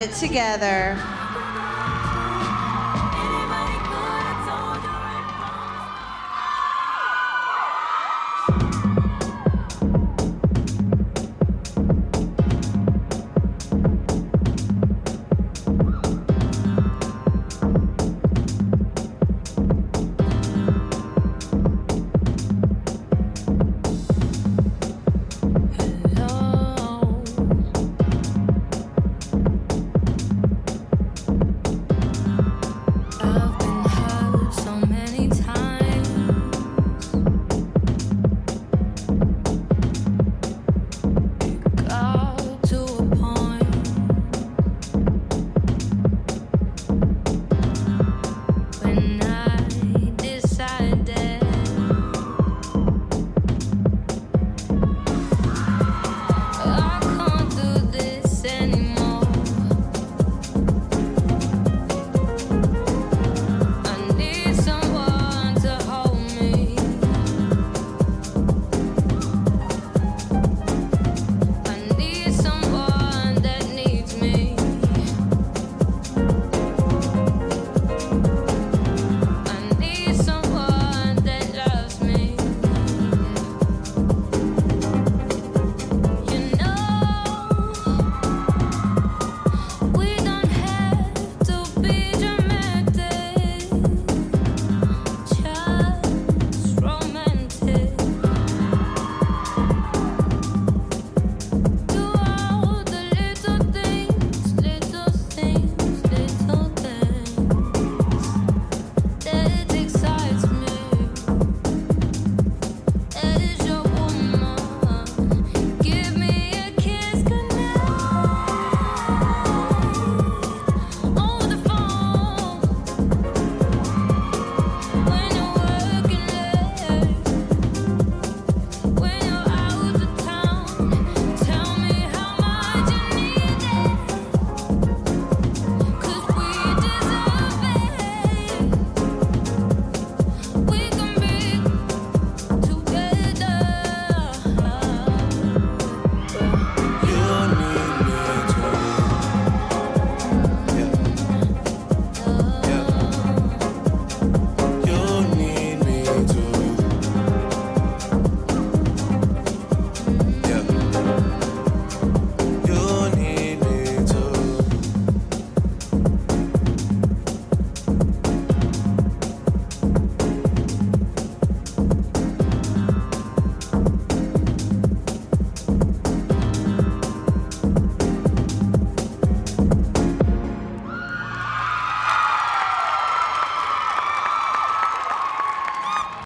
it together.